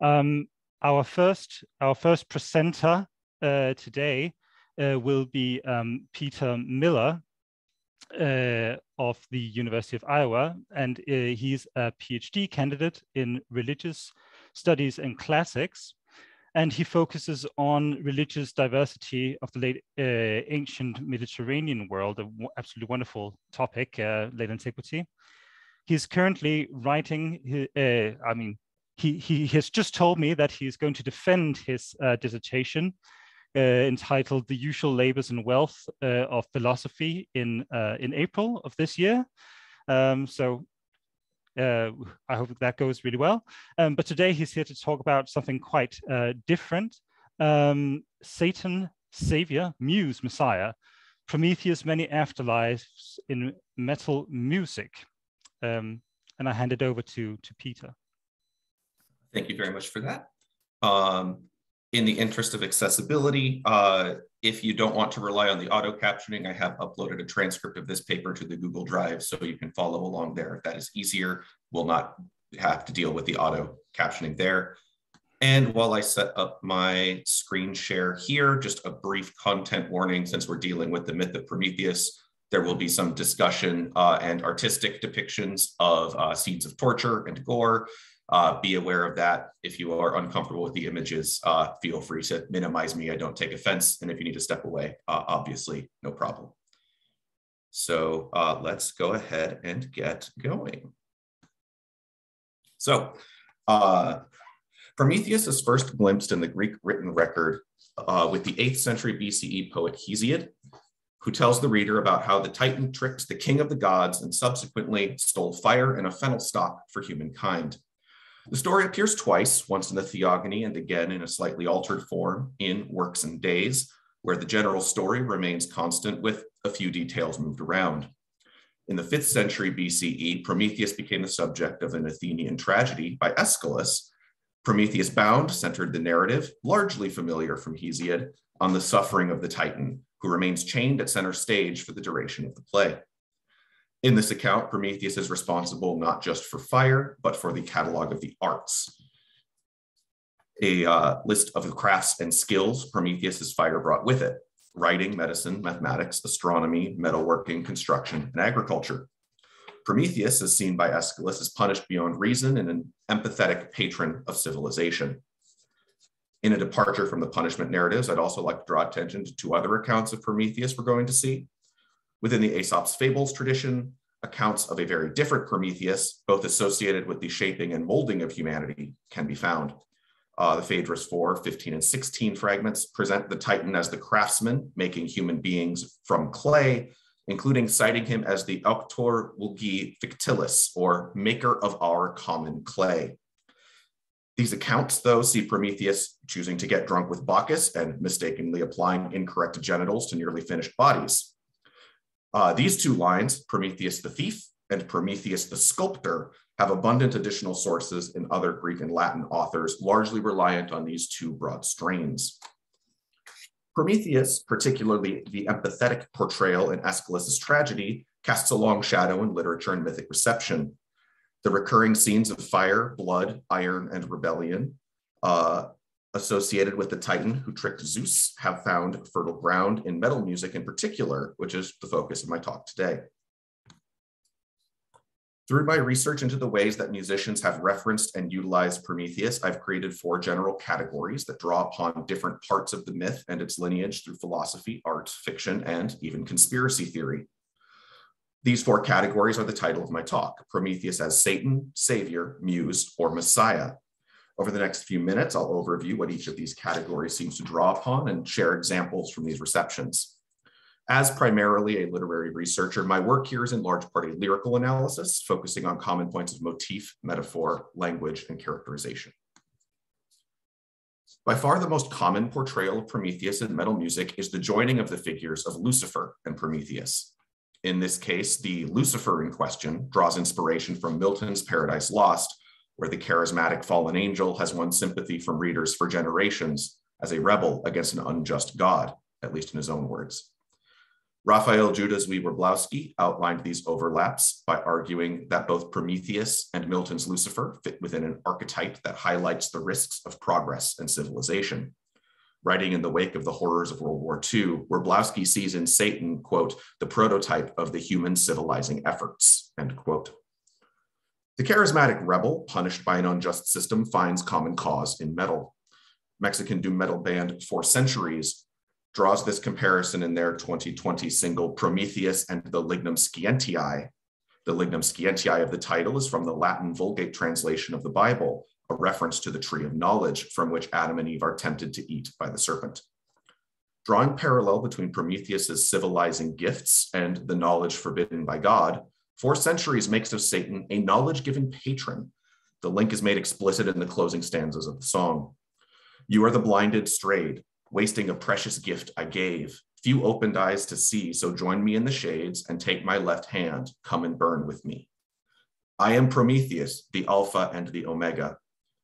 Um, our first our first presenter uh, today uh, will be um, Peter Miller uh, of the University of Iowa, and uh, he's a PhD candidate in religious studies and classics. And he focuses on religious diversity of the late uh, ancient Mediterranean world, an absolutely wonderful topic, uh, late antiquity. He's currently writing, I mean, he, he has just told me that he's going to defend his uh, dissertation uh, entitled The Usual Labors and Wealth uh, of Philosophy in, uh, in April of this year. Um, so uh, I hope that goes really well. Um, but today he's here to talk about something quite uh, different. Um, Satan, Savior, Muse, Messiah, Prometheus' many afterlives in metal music. Um, and I hand it over to, to Peter. Thank you very much for that. Um, in the interest of accessibility, uh, if you don't want to rely on the auto captioning, I have uploaded a transcript of this paper to the Google Drive so you can follow along there. If that is easier, we'll not have to deal with the auto captioning there. And while I set up my screen share here, just a brief content warning since we're dealing with the myth of Prometheus, there will be some discussion uh, and artistic depictions of uh, scenes of torture and gore, uh, be aware of that. If you are uncomfortable with the images, uh, feel free to minimize me. I don't take offense. And if you need to step away, uh, obviously, no problem. So uh, let's go ahead and get going. So uh, Prometheus is first glimpsed in the Greek written record uh, with the 8th century BCE poet Hesiod, who tells the reader about how the Titan tricked the king of the gods and subsequently stole fire and a fennel stalk for humankind. The story appears twice, once in the Theogony and again in a slightly altered form in Works and Days, where the general story remains constant with a few details moved around. In the 5th century BCE, Prometheus became the subject of an Athenian tragedy by Aeschylus. Prometheus Bound centered the narrative, largely familiar from Hesiod, on the suffering of the Titan, who remains chained at center stage for the duration of the play. In this account, Prometheus is responsible not just for fire, but for the catalog of the arts. A uh, list of the crafts and skills Prometheus's fire brought with it writing, medicine, mathematics, astronomy, metalworking, construction, and agriculture. Prometheus is seen by Aeschylus as punished beyond reason and an empathetic patron of civilization. In a departure from the punishment narratives, I'd also like to draw attention to two other accounts of Prometheus we're going to see. Within the Aesop's fables tradition, accounts of a very different Prometheus, both associated with the shaping and molding of humanity, can be found. Uh, the Phaedrus 4, 15, and 16 fragments present the Titan as the craftsman, making human beings from clay, including citing him as the auctor vulgi fictilis, or maker of our common clay. These accounts, though, see Prometheus choosing to get drunk with Bacchus and mistakenly applying incorrect genitals to nearly finished bodies. Uh, these two lines, Prometheus the thief and Prometheus the sculptor, have abundant additional sources in other Greek and Latin authors, largely reliant on these two broad strains. Prometheus, particularly the empathetic portrayal in Aeschylus's tragedy, casts a long shadow in literature and mythic reception. The recurring scenes of fire, blood, iron, and rebellion uh, associated with the Titan who tricked Zeus have found fertile ground in metal music in particular, which is the focus of my talk today. Through my research into the ways that musicians have referenced and utilized Prometheus, I've created four general categories that draw upon different parts of the myth and its lineage through philosophy, art, fiction, and even conspiracy theory. These four categories are the title of my talk, Prometheus as Satan, Savior, Muse, or Messiah, over the next few minutes, I'll overview what each of these categories seems to draw upon and share examples from these receptions. As primarily a literary researcher, my work here is in large part a lyrical analysis, focusing on common points of motif, metaphor, language, and characterization. By far the most common portrayal of Prometheus in metal music is the joining of the figures of Lucifer and Prometheus. In this case, the Lucifer in question draws inspiration from Milton's Paradise Lost, where the charismatic fallen angel has won sympathy from readers for generations as a rebel against an unjust God, at least in his own words. Raphael Judas Wieber outlined these overlaps by arguing that both Prometheus and Milton's Lucifer fit within an archetype that highlights the risks of progress and civilization. Writing in the wake of the horrors of World War II, Werblowsky sees in Satan, quote, the prototype of the human civilizing efforts, end quote. The charismatic rebel, punished by an unjust system, finds common cause in metal. Mexican doom metal band For Centuries draws this comparison in their 2020 single Prometheus and the Lignum Scientiae. The Lignum Scientiae of the title is from the Latin Vulgate translation of the Bible, a reference to the tree of knowledge from which Adam and Eve are tempted to eat by the serpent. Drawing parallel between Prometheus's civilizing gifts and the knowledge forbidden by God, For Centuries makes of Satan a knowledge given patron. The link is made explicit in the closing stanzas of the song. You are the blinded strayed, wasting a precious gift I gave. Few opened eyes to see, so join me in the shades and take my left hand, come and burn with me. I am Prometheus, the Alpha and the Omega.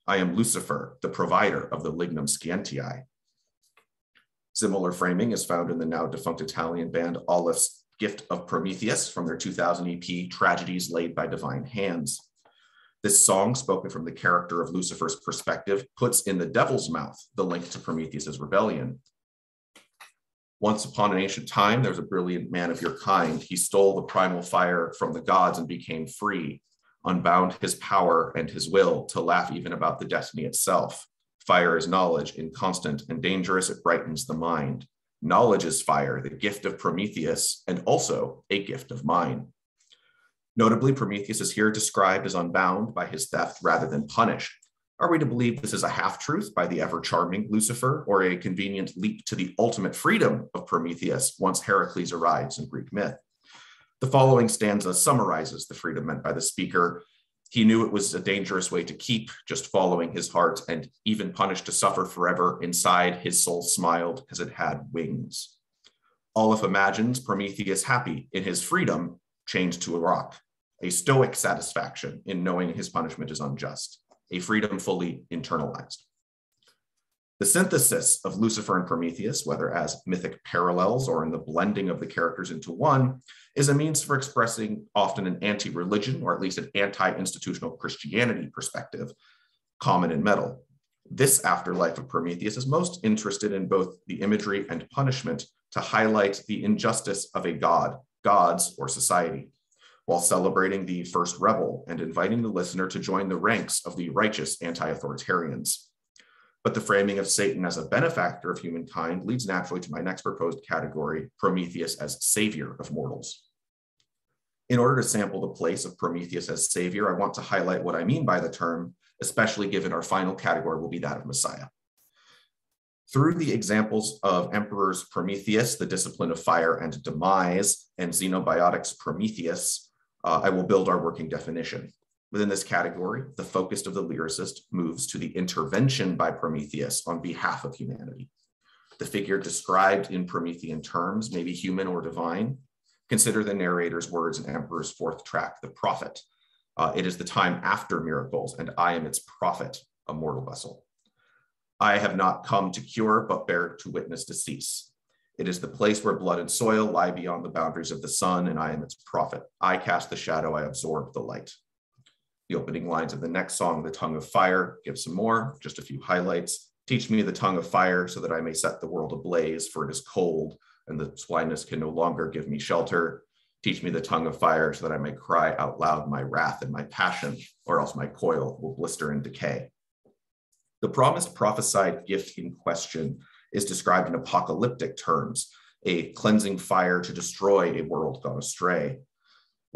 I am Lucifer, the provider of the lignum scientiae. Similar framing is found in the now defunct Italian band Aleph's Gift of Prometheus from their 2000 EP, Tragedies Laid by Divine Hands. This song, spoken from the character of Lucifer's perspective, puts in the devil's mouth the link to Prometheus's rebellion. Once upon an ancient time, there was a brilliant man of your kind. He stole the primal fire from the gods and became free, unbound his power and his will to laugh even about the destiny itself. Fire is knowledge, inconstant and dangerous, it brightens the mind. Knowledge is fire, the gift of Prometheus, and also a gift of mine. Notably, Prometheus is here described as unbound by his theft rather than punished. Are we to believe this is a half truth by the ever charming Lucifer or a convenient leap to the ultimate freedom of Prometheus once Heracles arrives in Greek myth? The following stanza summarizes the freedom meant by the speaker. He knew it was a dangerous way to keep, just following his heart, and even punished to suffer forever. Inside, his soul smiled because it had wings. Aleph imagines Prometheus happy in his freedom, chained to a rock a stoic satisfaction in knowing his punishment is unjust, a freedom fully internalized. The synthesis of Lucifer and Prometheus, whether as mythic parallels or in the blending of the characters into one, is a means for expressing often an anti religion or at least an anti institutional Christianity perspective, common in metal. This afterlife of Prometheus is most interested in both the imagery and punishment to highlight the injustice of a god, gods, or society while celebrating the first rebel and inviting the listener to join the ranks of the righteous anti authoritarians. But the framing of Satan as a benefactor of humankind leads naturally to my next proposed category Prometheus as savior of mortals. In order to sample the place of Prometheus as savior, I want to highlight what I mean by the term, especially given our final category will be that of Messiah. Through the examples of Emperor's Prometheus, the discipline of fire and demise, and Xenobiotic's Prometheus, uh, I will build our working definition. Within this category, the focus of the lyricist moves to the intervention by Prometheus on behalf of humanity. The figure described in Promethean terms may be human or divine. Consider the narrator's words in Emperor's fourth track, The Prophet. Uh, it is the time after miracles, and I am its prophet, a mortal vessel. I have not come to cure, but bear to witness decease. It is the place where blood and soil lie beyond the boundaries of the sun, and I am its prophet. I cast the shadow, I absorb the light. The opening lines of the next song, The Tongue of Fire, give some more, just a few highlights. Teach me the tongue of fire so that I may set the world ablaze, for it is cold, and the swineness can no longer give me shelter. Teach me the tongue of fire so that I may cry out loud my wrath and my passion, or else my coil will blister and decay. The promised prophesied gift in question is described in apocalyptic terms, a cleansing fire to destroy a world gone astray.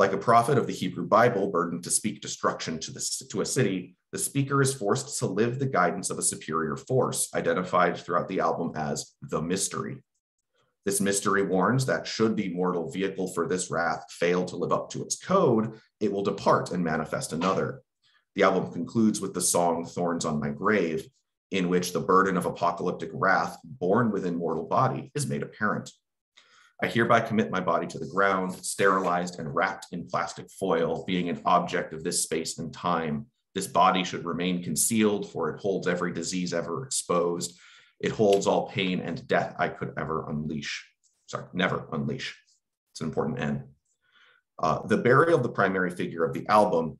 Like a prophet of the Hebrew Bible burdened to speak destruction to, the, to a city, the speaker is forced to live the guidance of a superior force, identified throughout the album as the mystery. This mystery warns that should the mortal vehicle for this wrath fail to live up to its code, it will depart and manifest another. The album concludes with the song Thorns on My Grave, in which the burden of apocalyptic wrath born within mortal body is made apparent. I hereby commit my body to the ground, sterilized and wrapped in plastic foil, being an object of this space and time. This body should remain concealed, for it holds every disease ever exposed. It holds all pain and death I could ever unleash. Sorry, never unleash. It's an important end. Uh, the burial of the primary figure of the album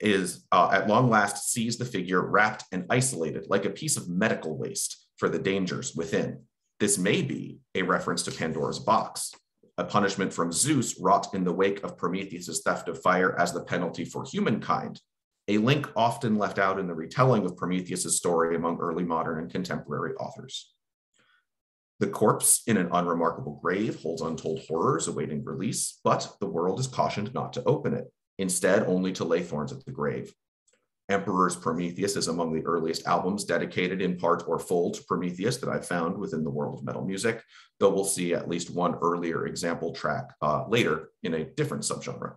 is uh, at long last sees the figure wrapped and isolated like a piece of medical waste for the dangers within. This may be a reference to Pandora's box, a punishment from Zeus wrought in the wake of Prometheus's theft of fire as the penalty for humankind, a link often left out in the retelling of Prometheus's story among early modern and contemporary authors. The corpse in an unremarkable grave holds untold horrors awaiting release, but the world is cautioned not to open it, instead only to lay thorns at the grave. Emperor's Prometheus is among the earliest albums dedicated in part or full to Prometheus that I've found within the world of metal music, though we'll see at least one earlier example track uh, later in a different subgenre.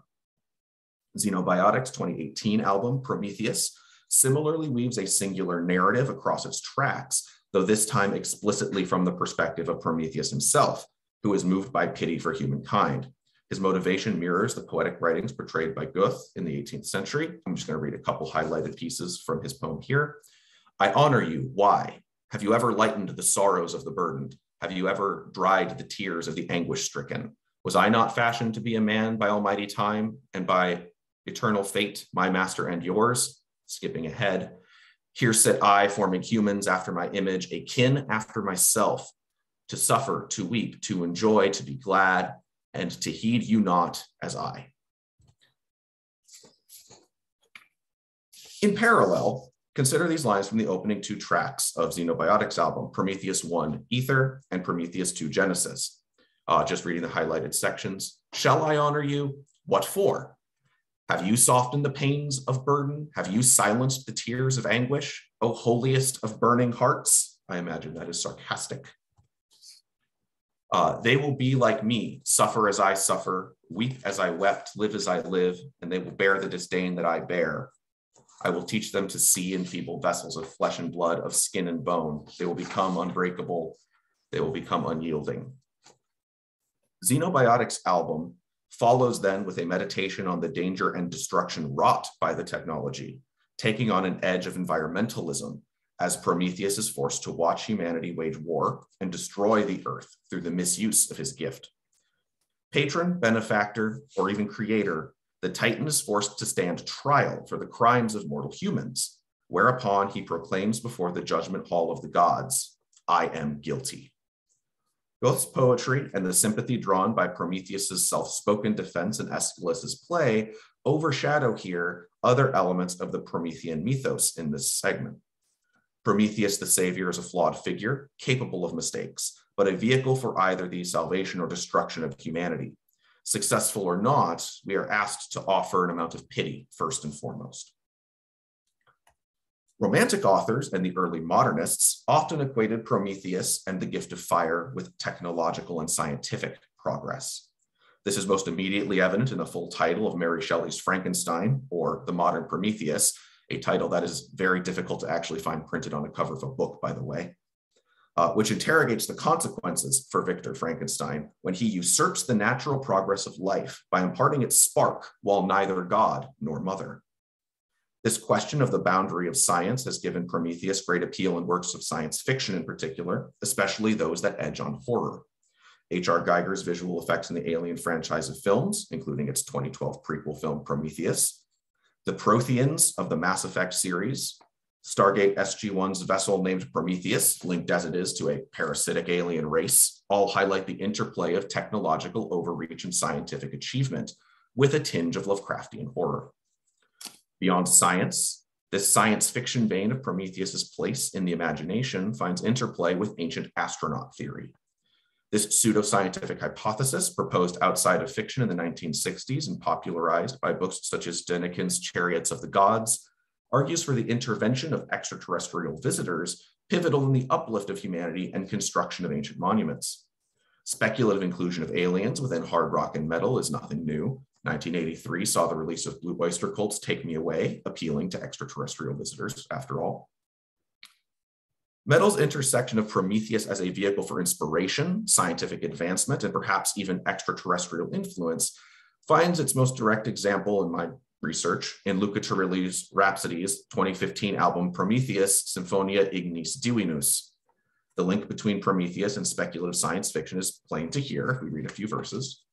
Xenobiotics' 2018 album, Prometheus, similarly weaves a singular narrative across its tracks, though this time explicitly from the perspective of Prometheus himself, who is moved by pity for humankind. His motivation mirrors the poetic writings portrayed by Goethe in the 18th century. I'm just going to read a couple highlighted pieces from his poem here. I honor you. Why? Have you ever lightened the sorrows of the burdened? Have you ever dried the tears of the anguish stricken? Was I not fashioned to be a man by almighty time and by eternal fate, my master and yours? Skipping ahead. Here sit I, forming humans after my image, a kin after myself, to suffer, to weep, to enjoy, to be glad, and to heed you not as I. In parallel, consider these lines from the opening two tracks of Xenobiotics album, Prometheus 1, Ether, and Prometheus 2, Genesis. Uh, just reading the highlighted sections. Shall I honor you? What for? Have you softened the pains of burden? Have you silenced the tears of anguish? O holiest of burning hearts? I imagine that is sarcastic. Uh, they will be like me, suffer as I suffer, weep as I wept, live as I live, and they will bear the disdain that I bear. I will teach them to see in feeble vessels of flesh and blood, of skin and bone. They will become unbreakable. They will become unyielding. Xenobiotics album follows then with a meditation on the danger and destruction wrought by the technology, taking on an edge of environmentalism as Prometheus is forced to watch humanity wage war and destroy the earth through the misuse of his gift. Patron, benefactor, or even creator, the Titan is forced to stand trial for the crimes of mortal humans, whereupon he proclaims before the judgment hall of the gods, I am guilty. Goethe's poetry and the sympathy drawn by Prometheus's self-spoken defense in Aeschylus's play overshadow here other elements of the Promethean mythos in this segment. Prometheus, the savior, is a flawed figure, capable of mistakes, but a vehicle for either the salvation or destruction of humanity. Successful or not, we are asked to offer an amount of pity first and foremost. Romantic authors and the early modernists often equated Prometheus and the gift of fire with technological and scientific progress. This is most immediately evident in the full title of Mary Shelley's Frankenstein, or The Modern Prometheus, a title that is very difficult to actually find printed on a cover of a book, by the way, uh, which interrogates the consequences for Victor Frankenstein when he usurps the natural progress of life by imparting its spark while neither God nor mother. This question of the boundary of science has given Prometheus great appeal in works of science fiction in particular, especially those that edge on horror. H.R. Giger's visual effects in the Alien franchise of films, including its 2012 prequel film Prometheus, the Protheans of the Mass Effect series, Stargate SG-1's vessel named Prometheus, linked as it is to a parasitic alien race, all highlight the interplay of technological overreach and scientific achievement with a tinge of Lovecraftian horror. Beyond science, this science fiction vein of Prometheus's place in the imagination finds interplay with ancient astronaut theory, this pseudoscientific hypothesis, proposed outside of fiction in the 1960s and popularized by books such as Däniken's Chariots of the Gods, argues for the intervention of extraterrestrial visitors, pivotal in the uplift of humanity and construction of ancient monuments. Speculative inclusion of aliens within hard rock and metal is nothing new. 1983 saw the release of Blue Oyster Cult's Take Me Away, appealing to extraterrestrial visitors, after all. Metal's intersection of Prometheus as a vehicle for inspiration, scientific advancement, and perhaps even extraterrestrial influence finds its most direct example in my research in Luca Turilli's Rhapsody's 2015 album Prometheus Symphonia Ignis Divinus. The link between Prometheus and speculative science fiction is plain to hear if we read a few verses.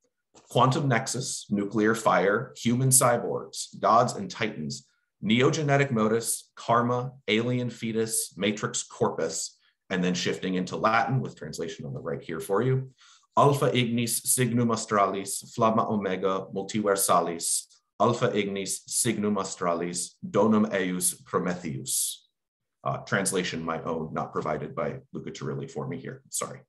Quantum Nexus, Nuclear Fire, Human Cyborgs, Gods and Titans, Neogenetic Modus, Karma, Alien Fetus, Matrix Corpus, and then shifting into Latin with translation on the right here for you. Alpha Ignis Signum astralis, Flamma Omega Multiversalis, Alpha Ignis Signum astralis, Donum Eius Prometheus. Uh, translation my own, not provided by Luca Turilli for me here, sorry.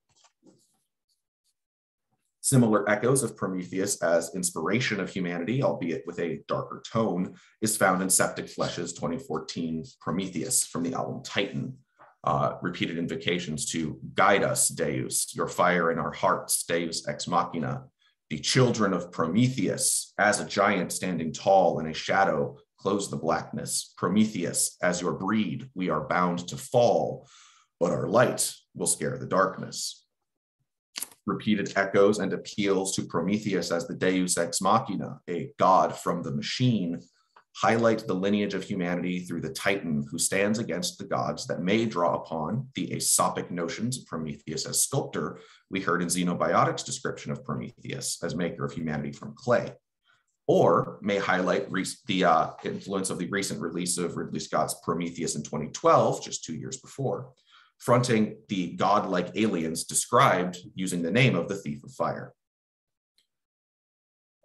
Similar echoes of Prometheus as inspiration of humanity, albeit with a darker tone, is found in Septic Flesh's 2014 Prometheus from the album Titan. Uh, repeated invocations to guide us, Deus, your fire in our hearts, Deus ex machina, the children of Prometheus, as a giant standing tall in a shadow, close the blackness. Prometheus, as your breed, we are bound to fall, but our light will scare the darkness repeated echoes and appeals to Prometheus as the deus ex machina, a god from the machine, highlight the lineage of humanity through the Titan who stands against the gods that may draw upon the aesopic notions of Prometheus as sculptor. We heard in Xenobiotic's description of Prometheus as maker of humanity from clay, or may highlight the uh, influence of the recent release of Ridley Scott's Prometheus in 2012, just two years before, fronting the godlike aliens described using the name of the thief of fire.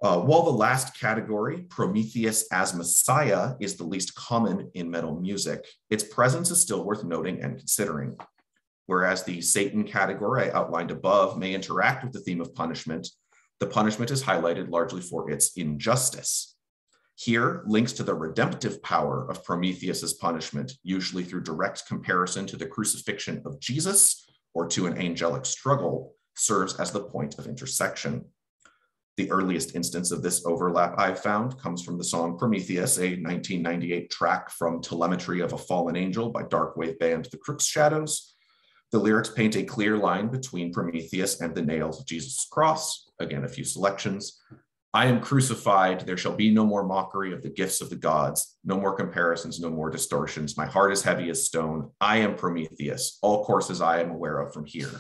Uh, while the last category, Prometheus as Messiah, is the least common in metal music, its presence is still worth noting and considering. Whereas the Satan category I outlined above may interact with the theme of punishment, the punishment is highlighted largely for its injustice. Here, links to the redemptive power of Prometheus's punishment, usually through direct comparison to the crucifixion of Jesus or to an angelic struggle, serves as the point of intersection. The earliest instance of this overlap I've found comes from the song Prometheus, a 1998 track from Telemetry of a Fallen Angel by darkwave band The Crüxshadows. The lyrics paint a clear line between Prometheus and the nails of Jesus' cross. Again, a few selections. I am crucified. There shall be no more mockery of the gifts of the gods, no more comparisons, no more distortions. My heart is heavy as stone. I am Prometheus. All courses I am aware of from here.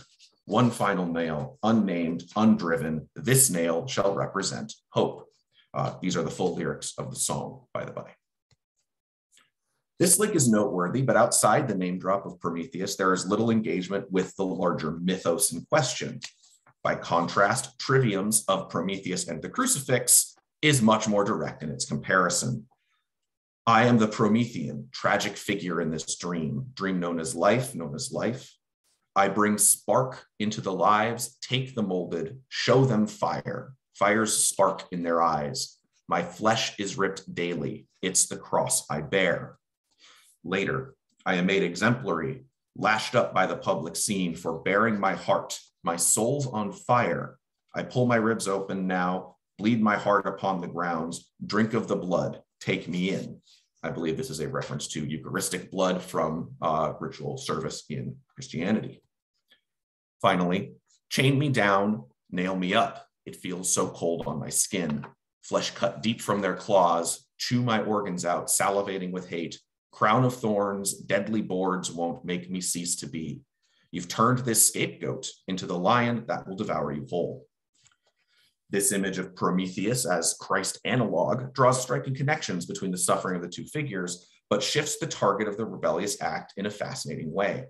One final nail, unnamed, undriven. This nail shall represent hope. Uh, these are the full lyrics of the song, by the by. This link is noteworthy, but outside the name drop of Prometheus, there is little engagement with the larger mythos in question. By contrast, Trivium's of Prometheus and the Crucifix is much more direct in its comparison. I am the Promethean, tragic figure in this dream, dream known as life, known as life. I bring spark into the lives, take the molded, show them fire. Fires spark in their eyes. My flesh is ripped daily. It's the cross I bear. Later, I am made exemplary, lashed up by the public scene for bearing my heart my soul's on fire. I pull my ribs open now, bleed my heart upon the grounds, drink of the blood, take me in. I believe this is a reference to Eucharistic blood from uh, ritual service in Christianity. Finally, chain me down, nail me up. It feels so cold on my skin. Flesh cut deep from their claws, chew my organs out, salivating with hate. Crown of thorns, deadly boards won't make me cease to be. You've turned this scapegoat into the lion that will devour you whole. This image of Prometheus as Christ analog draws striking connections between the suffering of the two figures, but shifts the target of the rebellious act in a fascinating way.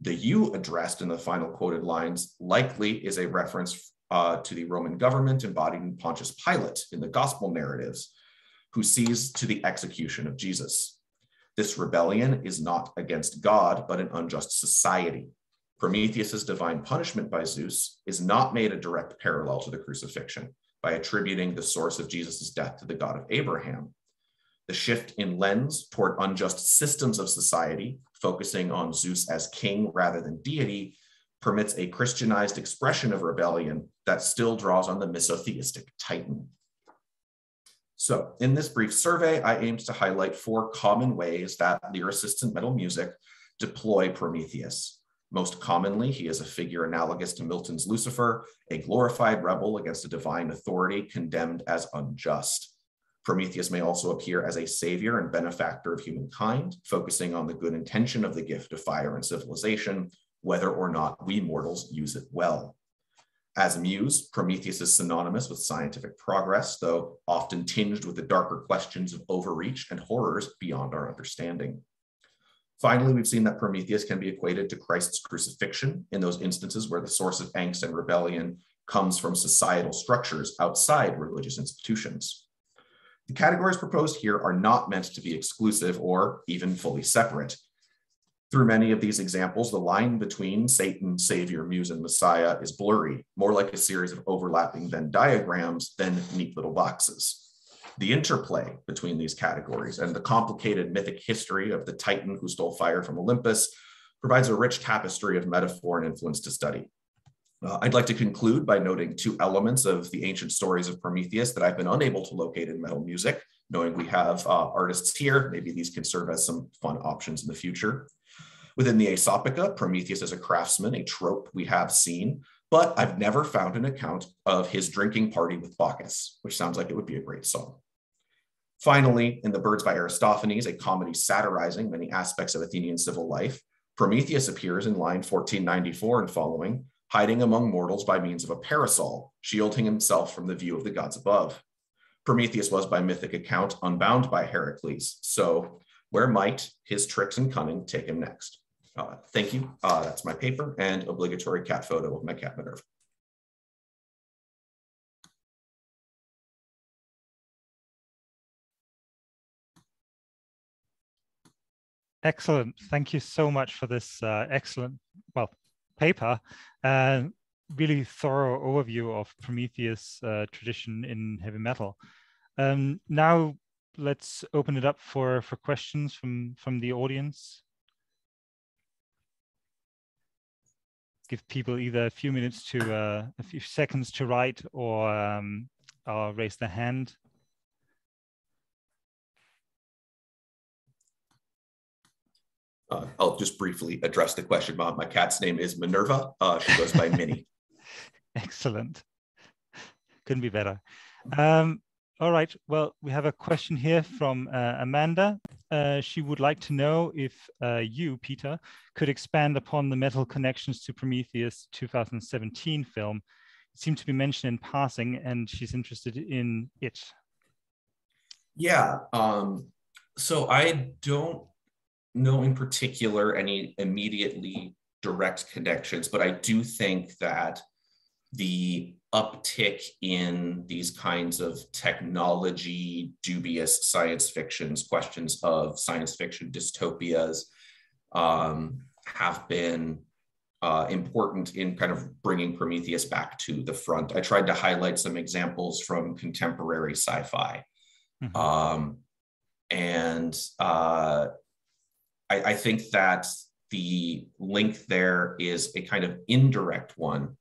The you addressed in the final quoted lines likely is a reference uh, to the Roman government embodied in Pontius Pilate in the gospel narratives, who sees to the execution of Jesus. This rebellion is not against God, but an unjust society. Prometheus's divine punishment by Zeus is not made a direct parallel to the crucifixion by attributing the source of Jesus' death to the God of Abraham. The shift in lens toward unjust systems of society, focusing on Zeus as king rather than deity, permits a Christianized expression of rebellion that still draws on the misotheistic Titan. So, in this brief survey, I aimed to highlight four common ways that lyricists in metal music deploy Prometheus. Most commonly, he is a figure analogous to Milton's Lucifer, a glorified rebel against a divine authority condemned as unjust. Prometheus may also appear as a savior and benefactor of humankind, focusing on the good intention of the gift of fire and civilization, whether or not we mortals use it well. As a muse, Prometheus is synonymous with scientific progress, though often tinged with the darker questions of overreach and horrors beyond our understanding. Finally, we've seen that Prometheus can be equated to Christ's crucifixion in those instances where the source of angst and rebellion comes from societal structures outside religious institutions. The categories proposed here are not meant to be exclusive or even fully separate. Through many of these examples, the line between Satan, Savior, Muse, and Messiah is blurry, more like a series of overlapping Venn diagrams than neat little boxes. The interplay between these categories and the complicated mythic history of the Titan who stole fire from Olympus provides a rich tapestry of metaphor and influence to study. Uh, I'd like to conclude by noting two elements of the ancient stories of Prometheus that I've been unable to locate in metal music, knowing we have uh, artists here. Maybe these can serve as some fun options in the future. Within the Aesopica, Prometheus is a craftsman, a trope we have seen, but I've never found an account of his drinking party with Bacchus, which sounds like it would be a great song. Finally, in The Birds by Aristophanes, a comedy satirizing many aspects of Athenian civil life, Prometheus appears in line 1494 and following, hiding among mortals by means of a parasol, shielding himself from the view of the gods above. Prometheus was, by mythic account, unbound by Heracles. So, where might his tricks and cunning take him next? Uh, thank you. Uh, that's my paper and obligatory cat photo of my cat Minerva. Excellent. Thank you so much for this uh, excellent, well, paper. and really thorough overview of Prometheus uh, tradition in heavy metal. Um, now let's open it up for, for questions from, from the audience. give people either a few minutes to uh, a few seconds to write or, um, or raise their hand. Uh, I'll just briefly address the question, Mom. My cat's name is Minerva. Uh, she goes by Minnie. Excellent. Couldn't be better. Um, all right. Well, we have a question here from uh, Amanda. Uh, she would like to know if uh, you, Peter, could expand upon the metal connections to Prometheus 2017 film. It seemed to be mentioned in passing, and she's interested in it. Yeah. Um, so I don't know in particular any immediately direct connections, but I do think that the uptick in these kinds of technology dubious science fictions, questions of science fiction dystopias um, have been uh, important in kind of bringing Prometheus back to the front. I tried to highlight some examples from contemporary sci fi. Mm-hmm. Um, and uh, I, I think that the link there is a kind of indirect one.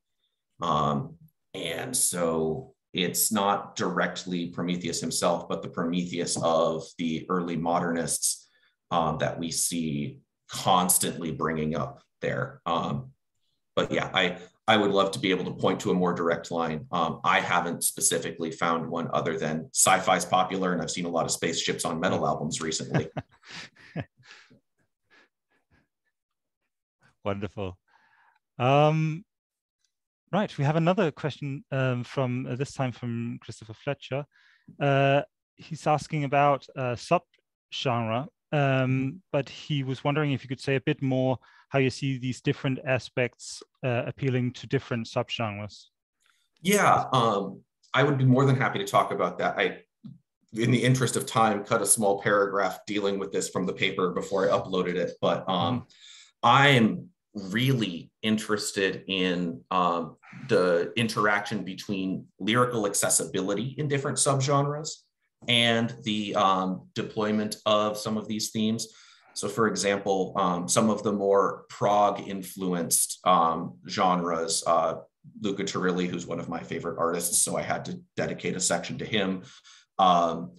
Um, and so it's not directly Prometheus himself, but the Prometheus of the early modernists um, that we see constantly bringing up there. Um, but yeah, I, I would love to be able to point to a more direct line. Um, I haven't specifically found one other than sci-fi is popular, and I've seen a lot of spaceships on metal albums recently. Wonderful. Um, right, we have another question um, from uh, this time from Christopher Fletcher. Uh, he's asking about uh, subgenre, um, but he was wondering if you could say a bit more how you see these different aspects uh, appealing to different subgenres. Yeah, um, I would be more than happy to talk about that. I, in the interest of time, cut a small paragraph dealing with this from the paper before I uploaded it, but um, mm-hmm. I am really interested in um, the interaction between lyrical accessibility in different subgenres and the um, deployment of some of these themes. So, for example, um, some of the more prog influenced um, genres, uh, Luca Turilli, who's one of my favorite artists, so I had to dedicate a section to him, um,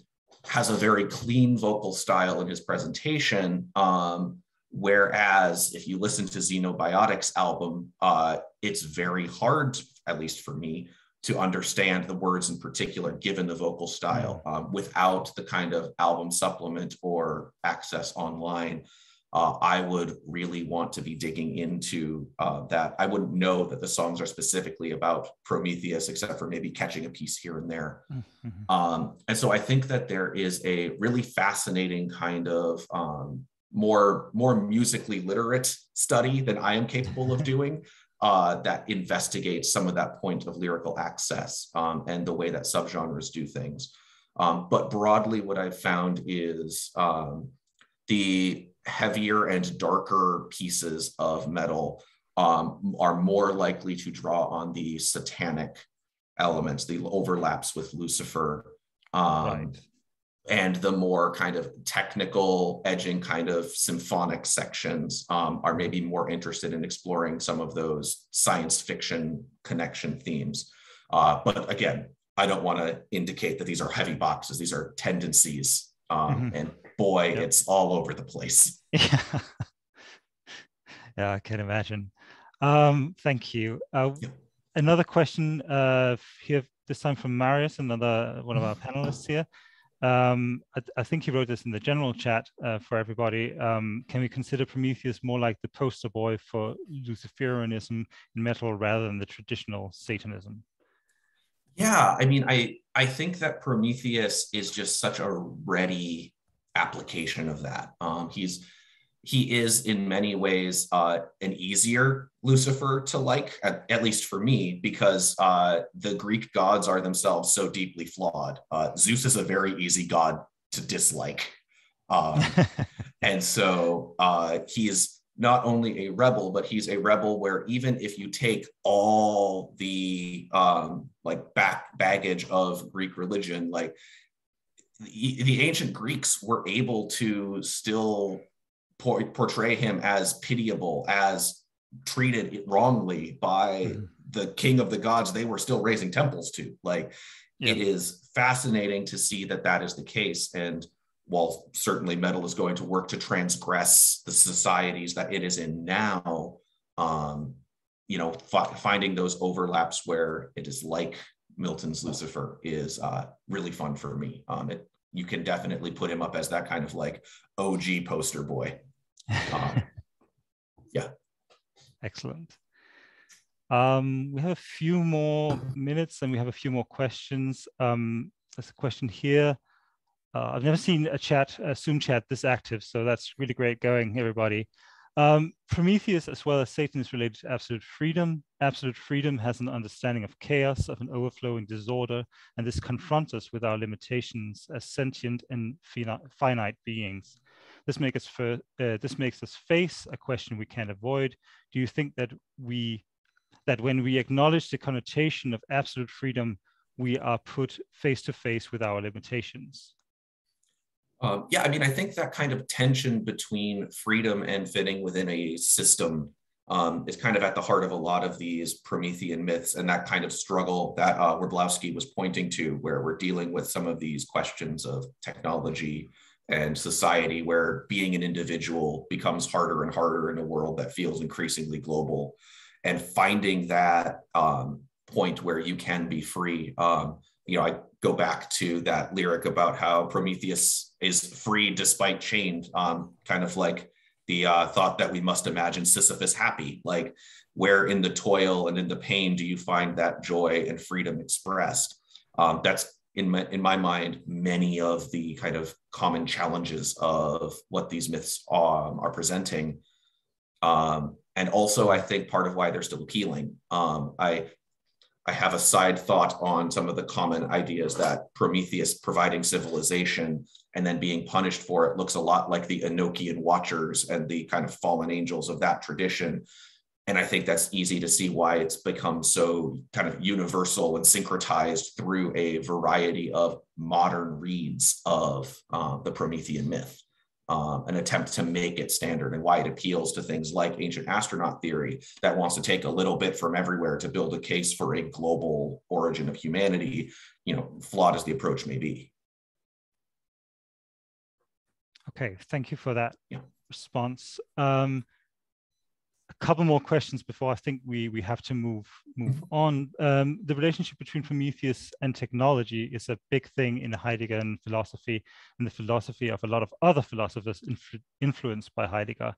has a very clean vocal style in his presentation um, Whereas if you listen to Xenobiotics album, uh, it's very hard, at least for me, to understand the words in particular, given the vocal style, mm. um, without the kind of album supplement or access online. uh, I would really want to be digging into uh, that. I wouldn't know that the songs are specifically about Prometheus, except for maybe catching a piece here and there. Mm-hmm. Um, and so I think that there is a really fascinating kind of um, more more musically literate study than I am capable of doing. Uh, that investigates some of that point of lyrical access um, and the way that subgenres do things. Um, but broadly, what I've found is um, the heavier and darker pieces of metal um, are more likely to draw on the satanic elements, the overlaps with Lucifer. Um, right. And the more kind of technical, edging kind of symphonic sections um, are maybe more interested in exploring some of those science fiction connection themes. Uh, but again, I don't want to indicate that these are heavy boxes. These are tendencies. Um, mm-hmm. And boy, yep. it's all over the place. Yeah. yeah, I can imagine. Um, thank you. Uh, yep. Another question uh, here, this time from Marius, another one of our panelists here. Um, I, I, think he wrote this in the general chat uh, for everybody. Um, can we consider Prometheus more like the poster boy for Luciferianism in metal rather than the traditional Satanism? Yeah, I mean, I I think that Prometheus is just such a ready application of that. Um, he's he is in many ways uh, an easier Lucifer to like, at, at least for me, because uh, the Greek gods are themselves so deeply flawed. Uh, Zeus is a very easy god to dislike. Um, and so uh, he is not only a rebel, but he's a rebel where even if you take all the um, like back baggage of Greek religion, like the, the ancient Greeks were able to still portray him as pitiable, as treated wrongly by mm-hmm. the king of the gods they were still raising temples to. Like yeah. it is fascinating to see that that is the case. And while certainly metal is going to work to transgress the societies that it is in now, um, you know, f- finding those overlaps where it is like Milton's Lucifer is uh, really fun for me. Um, it, you can definitely put him up as that kind of like OG poster boy. Um, yeah. Excellent. Um, we have a few more minutes and we have a few more questions. Um, there's a question here. Uh, I've never seen a chat, a Zoom chat this active, so that's really great going, everybody. Um, Prometheus, as well as Satan, is related to absolute freedom. Absolute freedom has an understanding of chaos, of an overflowing disorder, and this confronts us with our limitations as sentient and finite beings. This, us for, uh, this makes us face a question we can't avoid. Do you think that we that when we acknowledge the connotation of absolute freedom, we are put face to face with our limitations? Um, yeah, I mean, I think that kind of tension between freedom and fitting within a system um, is kind of at the heart of a lot of these Promethean myths and that kind of struggle that uh, Werblowsky was pointing to, where we're dealing with some of these questions of technology and society where being an individual becomes harder and harder in a world that feels increasingly global and finding that um, point where you can be free. Um, you know i go back to that lyric about how prometheus is free despite chained um, kind of like the uh, thought that we must imagine sisyphus happy. Like where in the toil and in the pain do you find that joy and freedom expressed? Um, that's in my, in my mind, many of the kind of common challenges of what these myths um, are presenting. Um, and also, I think part of why they're still appealing. Um, I I have a side thought on some of the common ideas that Prometheus providing civilization and then being punished for it looks a lot like the Enochian Watchers and the kind of fallen angels of that tradition. And I think that's easy to see why it's become so kind of universal and syncretized through a variety of modern reads of uh, the Promethean myth. Um, an attempt to make it standard and why it appeals to things like ancient astronaut theory that wants to take a little bit from everywhere to build a case for a global origin of humanity, you know, flawed as the approach may be. Okay, thank you for that yeah. response. Um, a couple more questions before I think we we have to move move mm-hmm. on. Um, the relationship between Prometheus and technology is a big thing in Heideggerian philosophy and the philosophy of a lot of other philosophers influ influenced by Heidegger.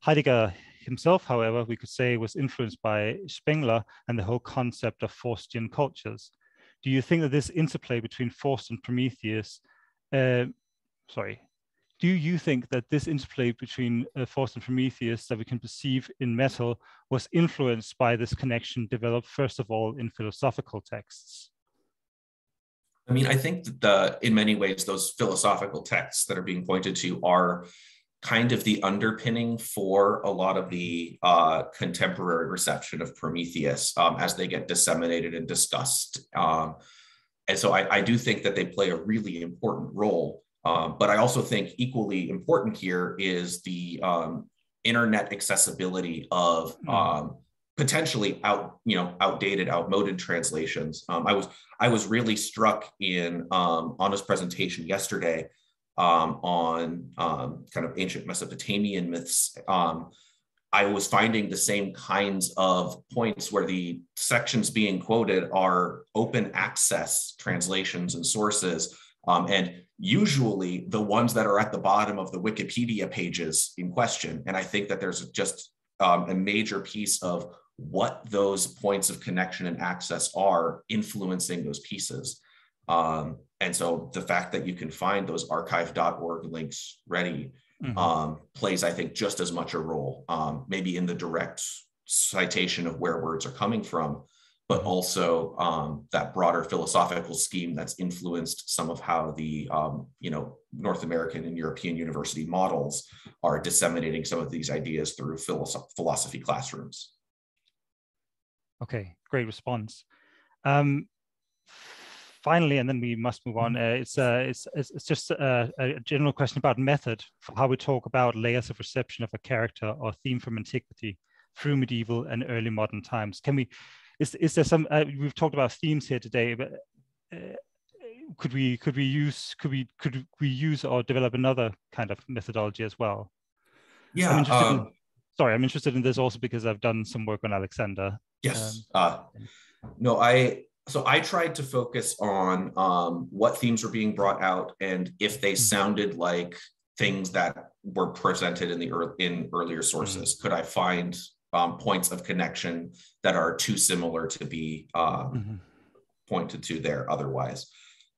Heidegger himself, however, we could say was influenced by Spengler and the whole concept of Faustian cultures. Do you think that this interplay between Faust and Prometheus, uh, sorry, do you think that this interplay between uh, Faust and Prometheus that we can perceive in metal was influenced by this connection developed first of all in philosophical texts? I mean, I think that the, in many ways, those philosophical texts that are being pointed to are kind of the underpinning for a lot of the uh, contemporary reception of Prometheus um, as they get disseminated and discussed. Um, and so I, I, do think that they play a really important role. Um, but I also think equally important here is the um, internet accessibility of mm. potentially out, you know, outdated, outmoded translations. Um, I was I was really struck in Anna's presentation yesterday um, on um, kind of ancient Mesopotamian myths, um, I was finding the same kinds of points where the sections being quoted are open access translations and sources. Um, and usually the ones that are at the bottom of the Wikipedia pages in question. And I think that there's just um, a major piece of what those points of connection and access are influencing those pieces. Um, and so the fact that you can find those archive.org links ready mm-hmm. um, plays, I think, just as much a role, um, maybe in the direct citation of where words are coming from, but also um, that broader philosophical scheme that's influenced some of how the um, you know North American and European university models are disseminating some of these ideas through philosophy classrooms. Okay, great response. Um, finally, and then we must move on. Mm-hmm. Uh, it's, uh, it's, it's just a, a, general question about method for how we talk about layers of reception of a character or theme from antiquity through medieval and early modern times. Can we? Is, is there some? Uh, we've talked about themes here today, but uh, could we could we use could we could we use or develop another kind of methodology as well? Yeah. I'm um, in, sorry, I'm interested in this also because I've done some work on Alexander. Yes. Um, uh, no, I so I tried to focus on um, what themes were being brought out and if they mm-hmm. sounded like things that were presented in the er- in earlier sources. Mm-hmm. Could I find um, points of connection that are too similar to be uh, mm-hmm. pointed to there otherwise?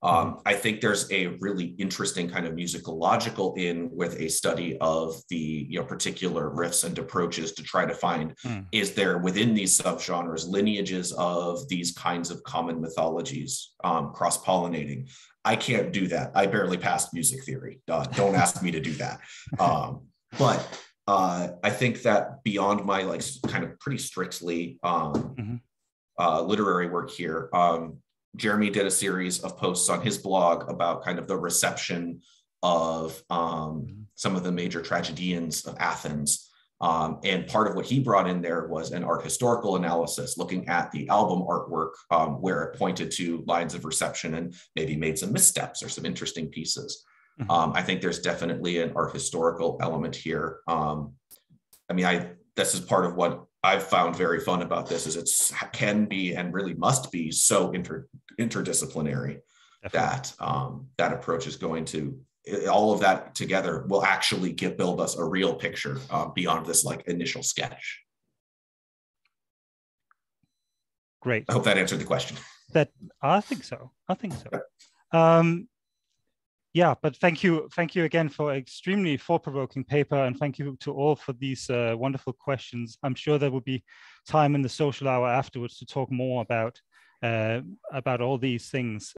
Um, I think there's a really interesting kind of musicological in with a study of the you know particular riffs and approaches to try to find mm. is there within these subgenres lineages of these kinds of common mythologies um, cross pollinating. I can't do that. I barely passed music theory. Uh, don't ask me to do that. Um, but uh, I think that beyond my like kind of pretty strictly um, mm-hmm. uh, literary work here, um, Jeremy did a series of posts on his blog about kind of the reception of um, some of the major tragedians of Athens. Um, and part of what he brought in there was an art historical analysis looking at the album artwork um, where it pointed to lines of reception and maybe made some missteps or some interesting pieces. Mm-hmm. Um, I think there's definitely an art historical element here. Um, I mean, I this is part of what I've found very fun about this is it can be and really must be so inter, interdisciplinary Definitely. that um, that approach is going to all of that together will actually get build us a real picture uh, beyond this like initial sketch. Great. I hope that answered the question. That I think so. I think so. Um, yeah, but thank you, thank you again for extremely thought-provoking paper, and thank you to all for these uh, wonderful questions. I'm sure there will be time in the social hour afterwards to talk more about uh, about all these things.